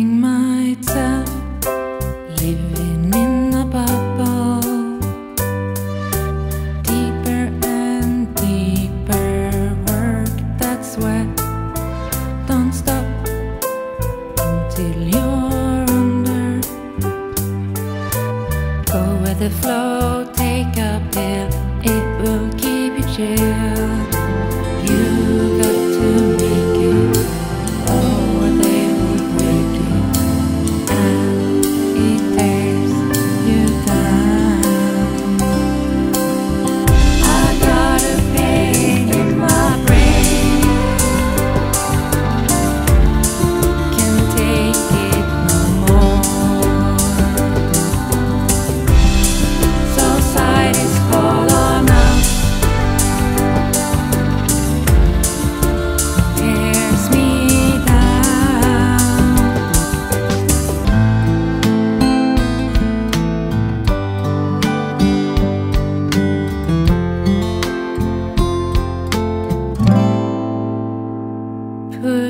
Myself, living in a bubble. Deeper and deeper work that sweat Don't stop until you're under. Go with the flow, take a pill, it will keep you chill.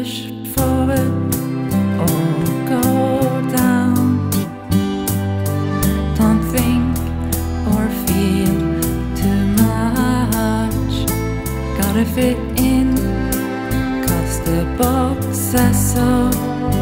rush forward or go down. Don't think or feel too much. Gotta fit in, cause the box says so.